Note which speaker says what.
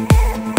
Speaker 1: Música